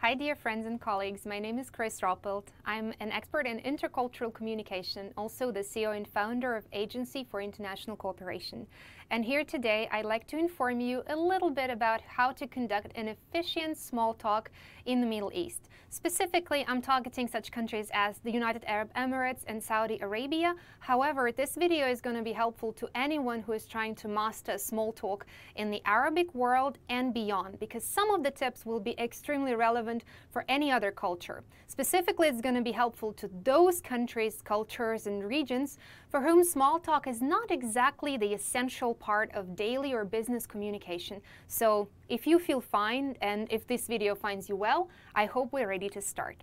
Hi, dear friends and colleagues. My name is Kris Roppelt. I'm an expert in intercultural communication, also the CEO and founder of Agency for International Cooperation. And here today, I'd like to inform you a little bit about how to conduct an efficient small talk in the Middle East. Specifically, I'm targeting such countries as the United Arab Emirates and Saudi Arabia. However, this video is going to be helpful to anyone who is trying to master small talk in the Arabic world and beyond, because some of the tips will be extremely relevant for any other culture. Specifically, it's going to be helpful to those countries, cultures, and regions for whom small talk is not exactly the essential part of daily or business communication. So if you feel fine and if this video finds you well, I hope we're ready to start.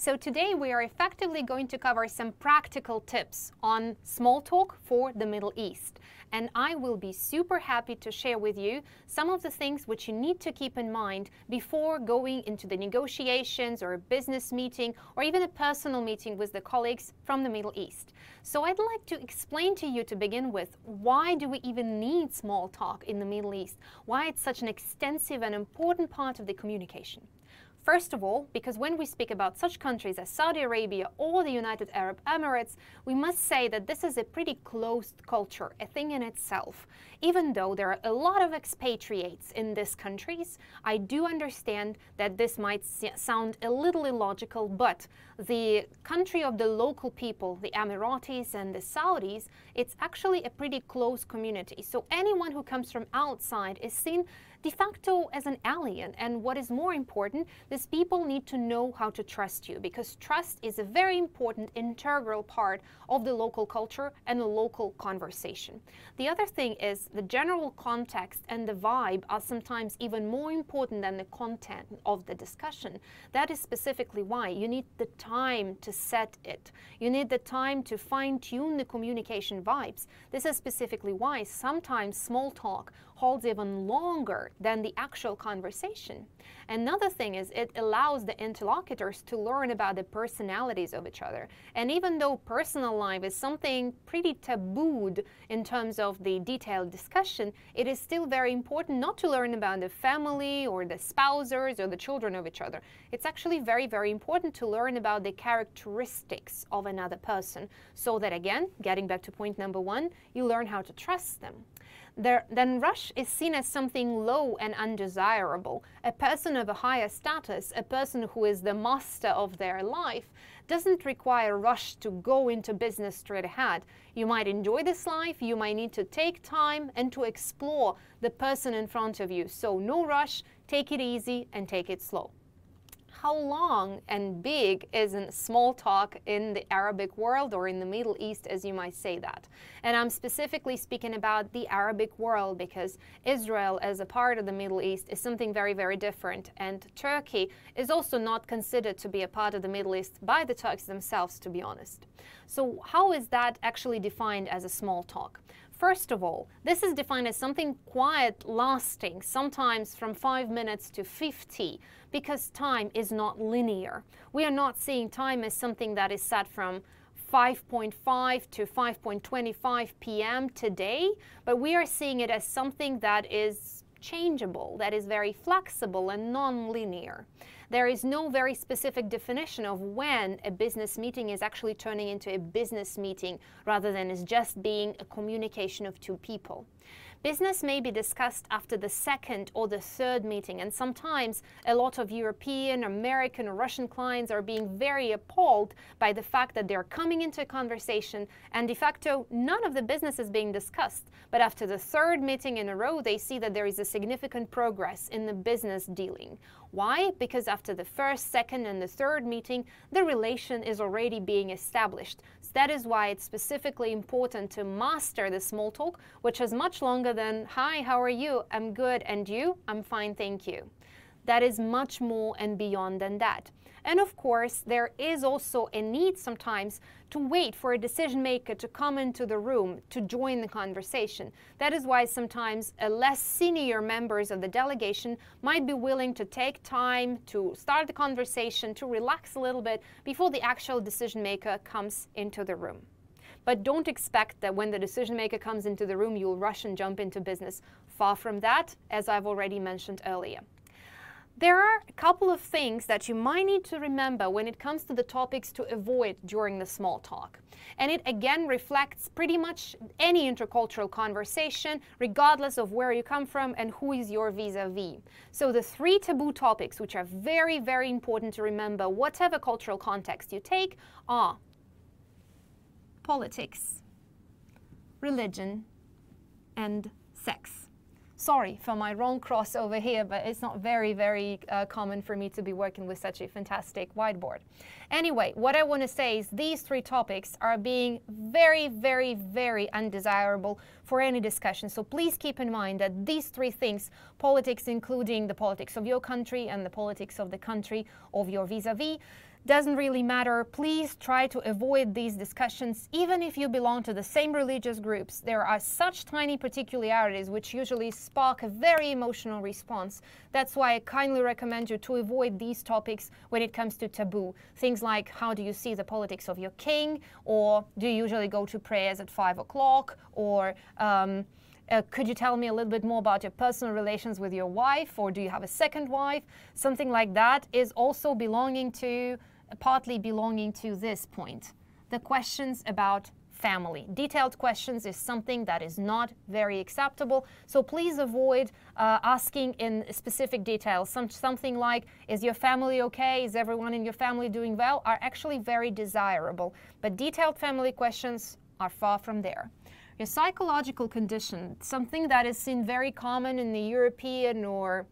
So today we are effectively going to cover some practical tips on small talk for the Middle East. And I will be super happy to share with you some of the things which you need to keep in mind before going into the negotiations or a business meeting or even a personal meeting with the colleagues from the Middle East. So I'd like to explain to you to begin with why do we even need small talk in the Middle East? Why it's such an extensive and important part of the communication. First of all, because when we speak about such countries as Saudi Arabia or the United Arab Emirates, we must say that this is a pretty closed culture, a thing in itself. Even though there are a lot of expatriates in these countries, I do understand that this might sound a little illogical, but the country of the local people, the Emiratis and the Saudis, it's actually a pretty close community. So anyone who comes from outside is seen de facto as an alien. And what is more important, these people need to know how to trust you because trust is a very important integral part of the local culture and the local conversation. The other thing is the general context and the vibe are sometimes even more important than the content of the discussion. That is specifically why you need the time to set it. You need the time to fine tune the communication vibes. This is specifically why sometimes small talk holds even longer than the actual conversation. Another thing is it allows the interlocutors to learn about the personalities of each other. And even though personal life is something pretty tabooed in terms of the detailed discussion, it is still very important not to learn about the family or the spousers or the children of each other. It's actually very, very important to learn about the characteristics of another person so that, again, getting back to point number one, you learn how to trust them. There, then rush is seen as something low and undesirable. A person of a higher status, a person who is the master of their life, doesn't require rush to go into business straight ahead. You might enjoy this life, you might need to take time and to explore the person in front of you. So no rush, take it easy and take it slow how long and big is a small talk in the Arabic world or in the Middle East, as you might say that. And I'm specifically speaking about the Arabic world because Israel, as a part of the Middle East, is something very, very different. And Turkey is also not considered to be a part of the Middle East by the Turks themselves, to be honest. So, how is that actually defined as a small talk? First of all, this is defined as something quiet, lasting, sometimes from 5 minutes to 50, because time is not linear. We are not seeing time as something that is set from 5.5 to 5.25 p.m. today, but we are seeing it as something that is changeable, that is very flexible and non-linear. There is no very specific definition of when a business meeting is actually turning into a business meeting rather than is just being a communication of two people. Business may be discussed after the second or the third meeting, and sometimes a lot of European, American, or Russian clients are being very appalled by the fact that they're coming into a conversation and de facto none of the business is being discussed. But after the third meeting in a row, they see that there is a significant progress in the business dealing. Why? Because after the first, second, and the third meeting, the relation is already being established. So that is why it's specifically important to master the small talk, which is much longer than, Hi, how are you? I'm good. And you? I'm fine, thank you. That is much more and beyond than that. And of course, there is also a need sometimes to wait for a decision maker to come into the room to join the conversation. That is why sometimes a less senior members of the delegation might be willing to take time to start the conversation, to relax a little bit before the actual decision maker comes into the room. But don't expect that when the decision maker comes into the room, you'll rush and jump into business. Far from that, as I've already mentioned earlier. There are a couple of things that you might need to remember when it comes to the topics to avoid during the small talk. And it again reflects pretty much any intercultural conversation, regardless of where you come from and who is your vis a vis. So, the three taboo topics, which are very, very important to remember, whatever cultural context you take, are politics, religion, and sex. Sorry for my wrong cross over here, but it's not very, very uh, common for me to be working with such a fantastic whiteboard. Anyway, what I want to say is these three topics are being very, very, very undesirable for any discussion. So please keep in mind that these three things, politics including the politics of your country and the politics of the country of your vis-a-vis, -vis, doesn't really matter. Please try to avoid these discussions, even if you belong to the same religious groups. There are such tiny particularities which usually spark a very emotional response. That's why I kindly recommend you to avoid these topics when it comes to taboo. Things like how do you see the politics of your king, or do you usually go to prayers at five o'clock, or um, uh, could you tell me a little bit more about your personal relations with your wife, or do you have a second wife? Something like that is also belonging to, partly belonging to this point. The questions about family. Detailed questions is something that is not very acceptable, so please avoid uh, asking in specific details. Some, something like, is your family okay? Is everyone in your family doing well? are actually very desirable, but detailed family questions are far from there. Your psychological condition, something that is seen very common in the European or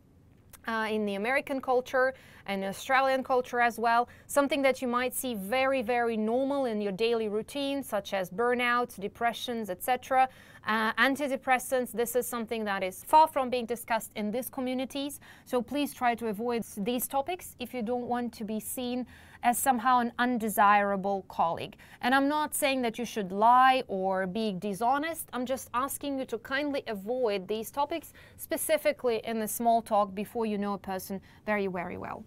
uh, in the American culture and Australian culture as well, something that you might see very, very normal in your daily routine, such as burnouts, depressions, etc. Uh, antidepressants, this is something that is far from being discussed in these communities. So please try to avoid these topics if you don't want to be seen as somehow an undesirable colleague. And I'm not saying that you should lie or be dishonest. I'm just asking you to kindly avoid these topics, specifically in the small talk before you know a person very, very well.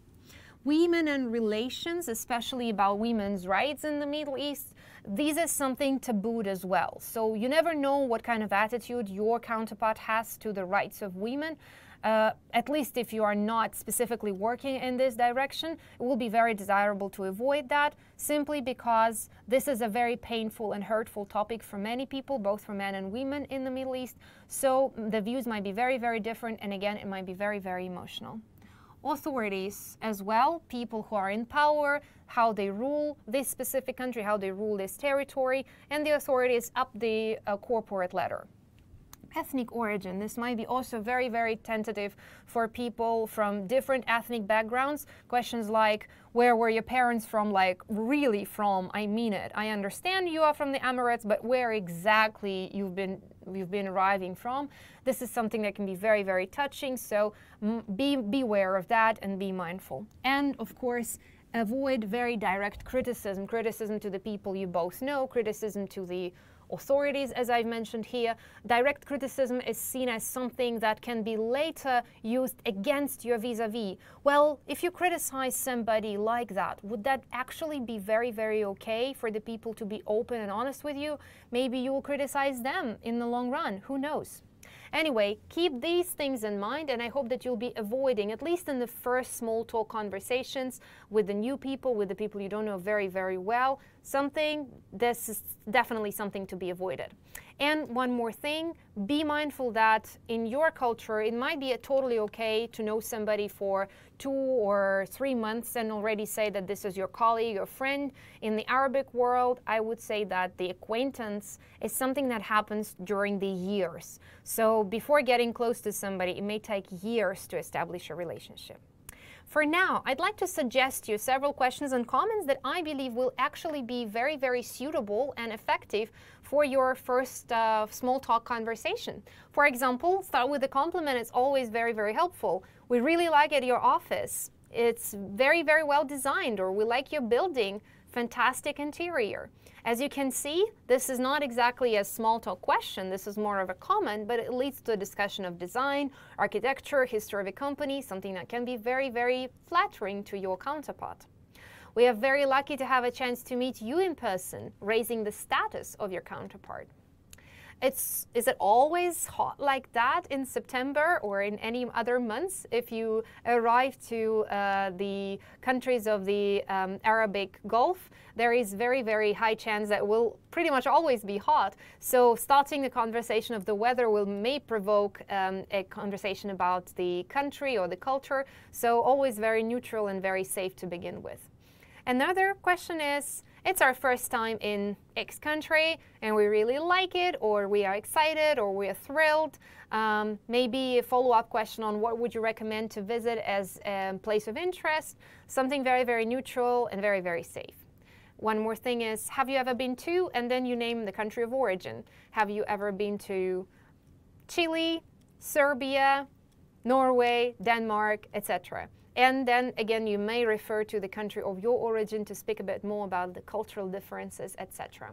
Women and relations, especially about women's rights in the Middle East, these are something tabooed as well. So you never know what kind of attitude your counterpart has to the rights of women. Uh, at least if you are not specifically working in this direction, it will be very desirable to avoid that simply because this is a very painful and hurtful topic for many people, both for men and women in the Middle East. So the views might be very, very different, and again, it might be very, very emotional authorities as well, people who are in power, how they rule this specific country, how they rule this territory, and the authorities up the uh, corporate ladder ethnic origin. This might be also very, very tentative for people from different ethnic backgrounds. Questions like, where were your parents from? Like, really from? I mean it. I understand you are from the Emirates, but where exactly you've been you've been arriving from? This is something that can be very, very touching. So be beware of that and be mindful. And of course, avoid very direct criticism. Criticism to the people you both know. Criticism to the authorities, as I've mentioned here. Direct criticism is seen as something that can be later used against your vis-a-vis. Well, if you criticize somebody like that, would that actually be very, very okay for the people to be open and honest with you? Maybe you will criticize them in the long run. Who knows? Anyway, keep these things in mind, and I hope that you'll be avoiding, at least in the first small talk conversations with the new people, with the people you don't know very, very well, something, this is definitely something to be avoided. And one more thing, be mindful that in your culture, it might be totally okay to know somebody for two or three months and already say that this is your colleague or friend. In the Arabic world, I would say that the acquaintance is something that happens during the years. So before getting close to somebody, it may take years to establish a relationship. For now, I'd like to suggest you several questions and comments that I believe will actually be very, very suitable and effective for your first uh, small talk conversation. For example, start with a compliment. It's always very, very helpful. We really like at your office. It's very, very well designed, or we like your building. Fantastic interior. As you can see, this is not exactly a small talk question, this is more of a comment, but it leads to a discussion of design, architecture, history of a company, something that can be very, very flattering to your counterpart. We are very lucky to have a chance to meet you in person, raising the status of your counterpart. It's is it always hot like that in September or in any other months? If you arrive to uh, the countries of the um, Arabic Gulf, there is very very high chance that will pretty much always be hot. So starting the conversation of the weather will may provoke um, a conversation about the country or the culture. So always very neutral and very safe to begin with. Another question is it's our first time in X country and we really like it, or we are excited, or we are thrilled. Um, maybe a follow up question on what would you recommend to visit as a place of interest, something very, very neutral and very, very safe. One more thing is have you ever been to, and then you name the country of origin. Have you ever been to Chile, Serbia, Norway, Denmark, etc. And then again, you may refer to the country of your origin to speak a bit more about the cultural differences, etc.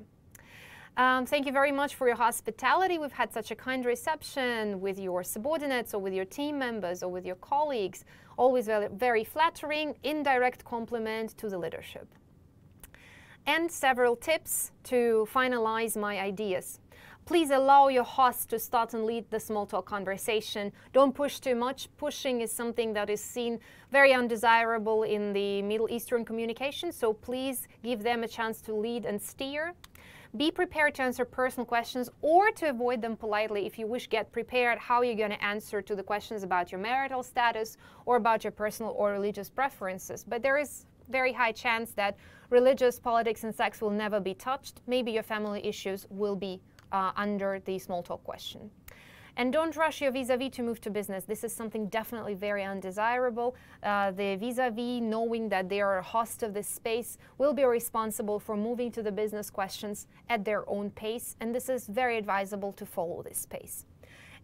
Um, thank you very much for your hospitality. We've had such a kind reception with your subordinates or with your team members or with your colleagues. Always very, very flattering, indirect compliment to the leadership. And several tips to finalize my ideas. Please allow your host to start and lead the small talk conversation. Don't push too much. Pushing is something that is seen very undesirable in the Middle Eastern communication, so please give them a chance to lead and steer. Be prepared to answer personal questions or to avoid them politely. If you wish, get prepared how you're going to answer to the questions about your marital status or about your personal or religious preferences. But there is very high chance that religious, politics, and sex will never be touched. Maybe your family issues will be uh, under the small talk question. And don't rush your vis-a-vis to move to business. This is something definitely very undesirable. Uh, the vis-a-vis, knowing that they are a host of this space, will be responsible for moving to the business questions at their own pace, and this is very advisable to follow this pace.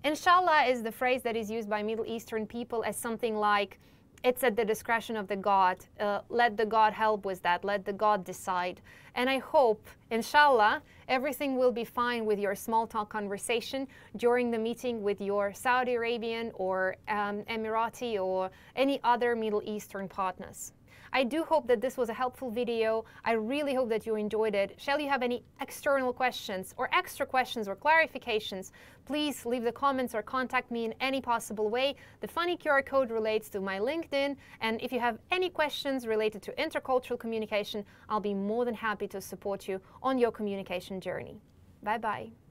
Inshallah is the phrase that is used by Middle Eastern people as something like, it's at the discretion of the God. Uh, let the God help with that. Let the God decide. And I hope, inshallah, everything will be fine with your small talk conversation during the meeting with your Saudi Arabian or um, Emirati or any other Middle Eastern partners. I do hope that this was a helpful video. I really hope that you enjoyed it. Shall you have any external questions or extra questions or clarifications, please leave the comments or contact me in any possible way. The funny QR code relates to my LinkedIn. And if you have any questions related to intercultural communication, I'll be more than happy to support you on your communication journey. Bye-bye.